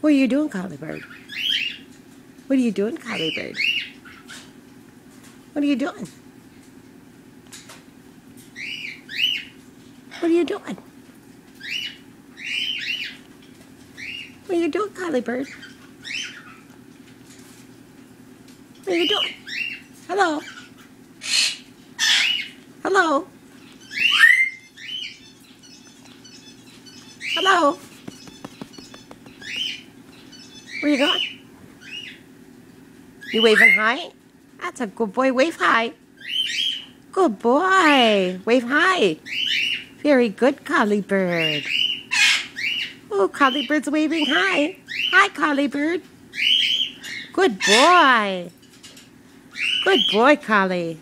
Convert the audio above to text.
What are you doing, Collie Bird? What are you doing, Collie Bird? What are you doing? What are you doing? What are you doing, Collie Bird? What are you doing? Hello? Hello? Hello? Where you going? You waving hi? That's a good boy. Wave hi. Good boy. Wave hi. Very good, Collie Bird. Oh, Collie Bird's waving hi. Hi, Collie Bird. Good boy. Good boy, Collie.